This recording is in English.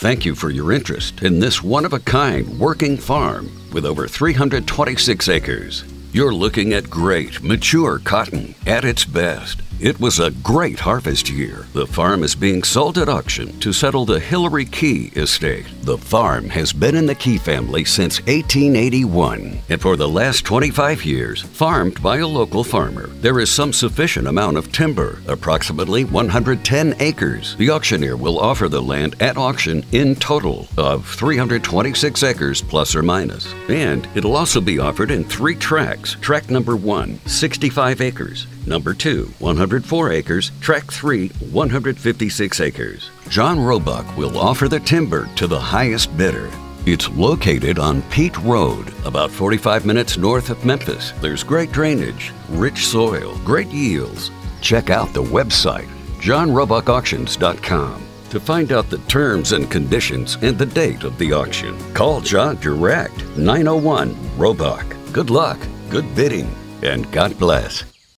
Thank you for your interest in this one of a kind working farm with over 326 acres. You're looking at great, mature cotton at its best. It was a great harvest year. The farm is being sold at auction to settle the Hillery Key estate. The farm has been in the Key family since 1881, and for the last 25 years, farmed by a local farmer. There is some sufficient amount of timber, approximately 110 acres. The auctioneer will offer the land at auction in total of 326 acres plus or minus. And it'll also be offered in three tracks. Track number one, 65 acres. Number 2, 104 acres. Tract 3, 156 acres. John Roebuck will offer the timber to the highest bidder. It's located on Pete Road, about 45 minutes north of Memphis. There's great drainage, rich soil, great yields. Check out the website, johnroebuckauctions.com, to find out the terms and conditions and the date of the auction. Call John direct, 901 Roebuck. Good luck, good bidding, and God bless.